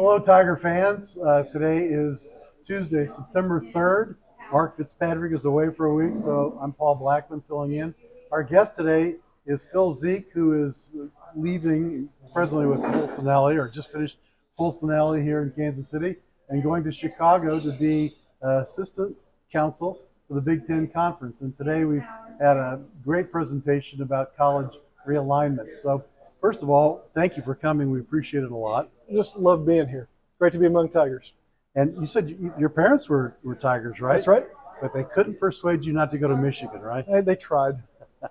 Hello, Tiger fans. Uh, today is Tuesday, September 3rd. Mark Fitzpatrick is away for a week, so I'm Paul Blackman filling in. Our guest today is Phil Zeeck, who is leaving presently with Polsinelli, or just finished Polsinelli here in Kansas City, and going to Chicago to be assistant counsel for the Big Ten Conference. And today we've had a great presentation about college realignment. So, first of all, thank you for coming. We appreciate it a lot. Just love being here. Great to be among Tigers. And you said you, your parents were, were Tigers, right? That's right. But they couldn't persuade you not to go to Michigan, right? They, they tried.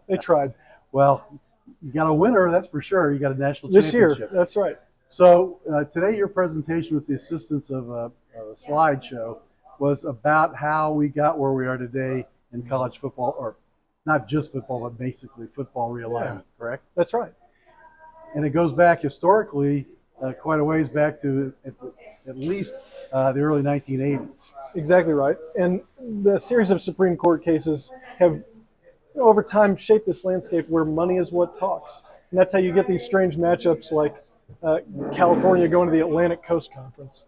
They tried. well, you got a winner, that's for sure. You got a national this championship. year. That's right. So uh, today, your presentation with the assistance of a, a slideshow was about how we got where we are today in college football, or not just football, but basically football realignment. Yeah. Correct? That's right. And it goes back historically uh, quite a ways back to at, at least uh, the early 1980s. Exactly right. And the series of Supreme Court cases have, you know, over time, shaped this landscape where money is what talks. And that's how you get these strange matchups like uh, California going to the Atlantic Coast Conference.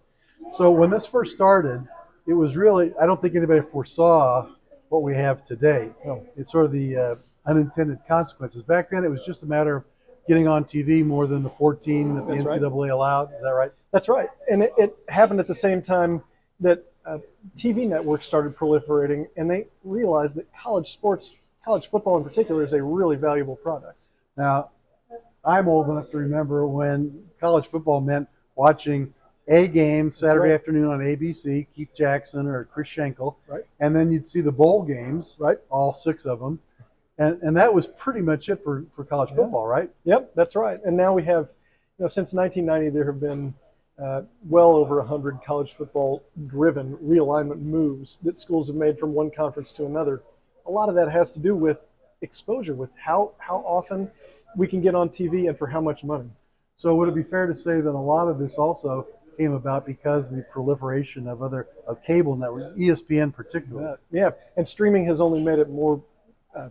So when this first started, it was really, I don't think anybody foresaw what we have today. No. It's sort of the uh, unintended consequences. Back then, it was just a matter of getting on TV more than the 14 that the That's right. NCAA allowed. Is that right? That's right. And it, it happened at the same time that uh, TV networks started proliferating and they realized that college sports, college football in particular, is a really valuable product. Now, I'm old enough to remember when college football meant watching a game Saturday right. afternoon on ABC, Keith Jackson or Chris Schenkel, Right. and then you'd see the bowl games, Right. all six of them, and and that was pretty much it for for college Yeah. football, right? Yep, that's right. And now we have, you know, since 1990, there have been uh, well over 100 college football driven realignment moves that schools have made from one conference to another. A lot of that has to do with exposure, with how, how often we can get on TV and for how much money. So would it be fair to say that a lot of this also came about because of the proliferation of other of cable network, ESPN particularly? Uh, yeah, and streaming has only made it more. Uh,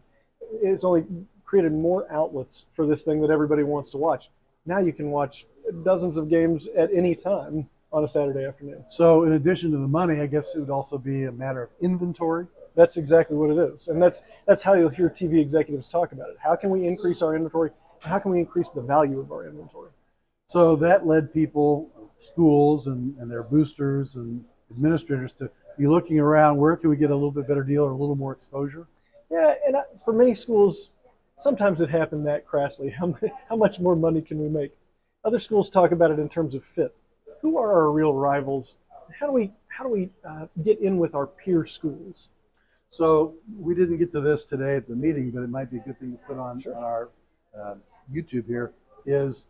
it's only created more outlets for this thing that everybody wants to watch. Now you can watch dozens of games at any time on a Saturday afternoon. So in addition to the money, I guess it would also be a matter of inventory. That's exactly what it is, and that's that's how you'll hear TV executives talk about it. How can we increase our inventory? How can we increase the value of our inventory? So that led people, schools and, and their boosters and administrators to be looking around where can we get a little bit better deal or a little more exposure? Yeah, and I- for many schools, sometimes it happened that crassly. How, how much more money can we make? Other schools talk about it in terms of fit. Who are our real rivals? How do we how do we uh, get in with our peer schools? So we didn't get to this today at the meeting, but it might be a good thing to put on, Sure. on our uh, YouTube here. Is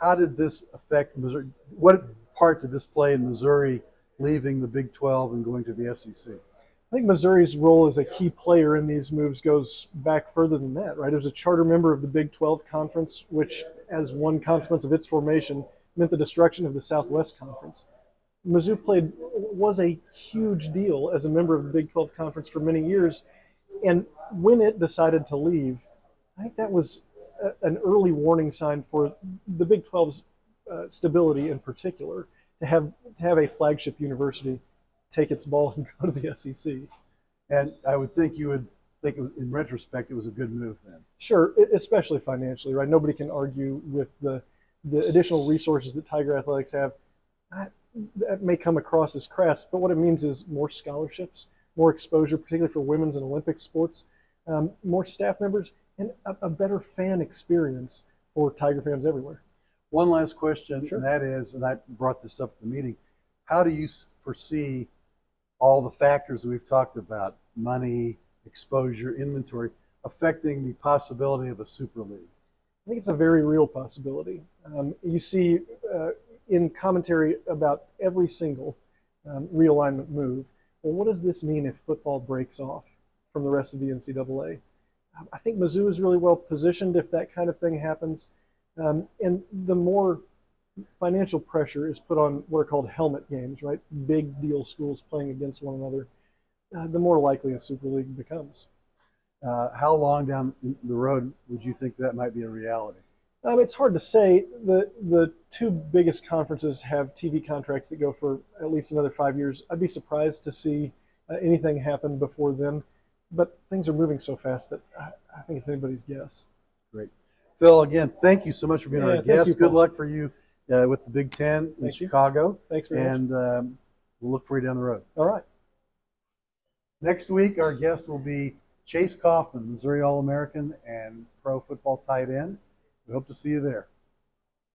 how did this affect Missouri? What part did this play in Missouri leaving the Big 12 and going to the SEC? I think Missouri's role as a key player in these moves goes back further than that, right? It was a charter member of the Big 12 Conference, which, as one consequence of its formation, meant the destruction of the Southwest Conference. Mizzou played was a huge deal as a member of the Big 12 Conference for many years, and when it decided to leave, I think that was a, an early warning sign for the Big 12's uh, stability in particular to have to have a flagship university take its ball and go to the SEC. And I would think you would think, in retrospect, it was a good move then. Sure, especially financially, right? Nobody can argue with the the additional resources that Tiger Athletics have. That, that may come across as crass, but what it means is more scholarships, more exposure, particularly for women's and Olympic sports, um, more staff members, and a, a better fan experience for Tiger fans everywhere. One last question, Sure. and that is, and I brought this up at the meeting, how do you foresee all the factors we've talked about, money, exposure, inventory, affecting the possibility of a super league? I think it's a very real possibility. Um, you see uh, in commentary about every single um, realignment move, well, what does this mean if football breaks off from the rest of the NCAA? I think Mizzou is really well positioned if that kind of thing happens. Um, and the more financial pressure is put on what are called helmet games, right? Big deal schools playing against one another, uh, the more likely a Super League becomes. Uh, how long down the road would you think that might be a reality? Um, it's hard to say. the The two biggest conferences have TV contracts that go for at least another five years. I'd be surprised to see uh, anything happen before then. But things are moving so fast that I, I think it's anybody's guess. Great. Phil, again, thank you so much for being Yeah, our guest. you, Good luck for you uh, with the Big Ten in Thank you. Chicago. Thanks very much. And um, we'll look for you down the road. All right. Next week, our guest will be Chase Coffman, Missouri All American and pro football tight end. We hope to see you there.